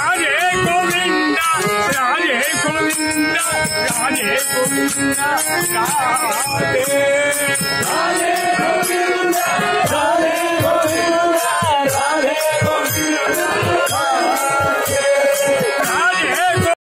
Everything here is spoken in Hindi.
Radhe Govinda, Radhe Govinda, Radhe